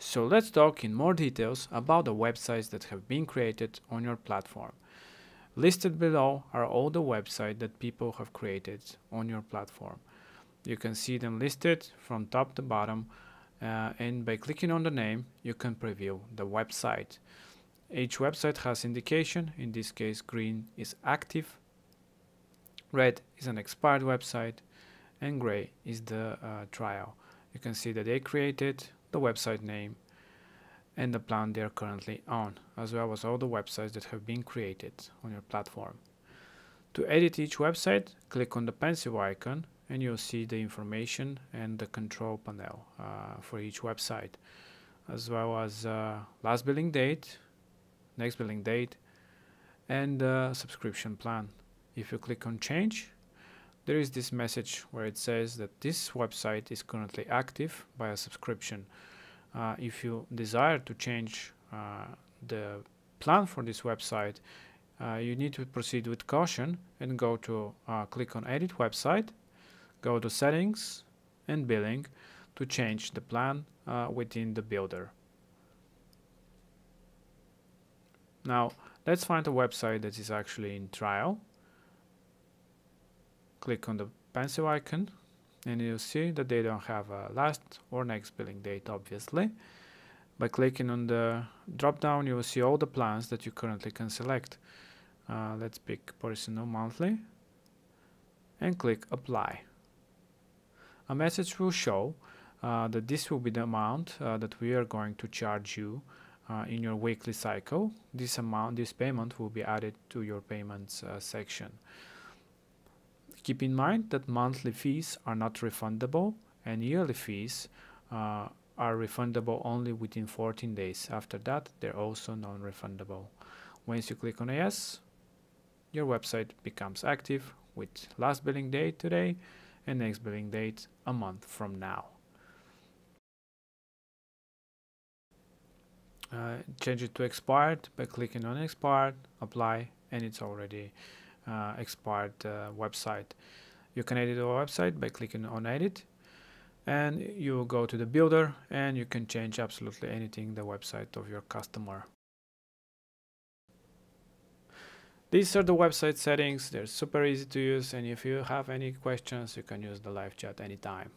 So let's talk in more details about the websites that have been created on your platform. Listed below are all the websites that people have created on your platform. You can see them listed from top to bottom uh, and by clicking on the name you can preview the website. Each website has indication, in this case green is active, red is an expired website and gray is the uh, trial. You can see that they created the website name and the plan they're currently on, as well as all the websites that have been created on your platform. To edit each website, click on the pencil icon and you'll see the information and the control panel uh, for each website, as well as uh, last billing date, next billing date, and the subscription plan. If you click on change, there is this message where it says that this website is currently active by a subscription. Uh, if you desire to change uh, the plan for this website, uh, you need to proceed with caution and go to uh, click on edit website, go to settings and billing to change the plan uh, within the builder. Now let's find a website that is actually in trial. Click on the pencil icon and you'll see that they don't have a last or next billing date obviously. By clicking on the drop down you will see all the plans that you currently can select. Uh, let's pick personal monthly and click apply. A message will show uh, that this will be the amount uh, that we are going to charge you uh, in your weekly cycle. This amount, this payment will be added to your payments uh, section. Keep in mind that monthly fees are not refundable and yearly fees uh, are refundable only within 14 days. After that, they're also non-refundable. Once you click on yes, your website becomes active with last billing date today and next billing date a month from now. Uh, change it to expired by clicking on expired, apply, and it's already uh, expired uh, website. You can edit a website by clicking on edit and you will go to the builder and you can change absolutely anything the website of your customer. These are the website settings, they're super easy to use and if you have any questions you can use the live chat anytime.